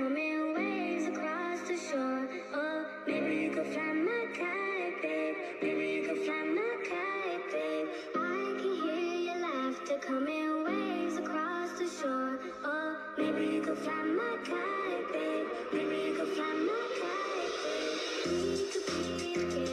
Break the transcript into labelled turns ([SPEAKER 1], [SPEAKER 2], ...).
[SPEAKER 1] Woman waves across the shore. Oh, maybe you could fly my kite, babe. Maybe you could fly my kite, babe. I can hear your laughter coming waves across the shore. Oh, maybe you could fly my kite, babe. Maybe you could fly my kite, babe.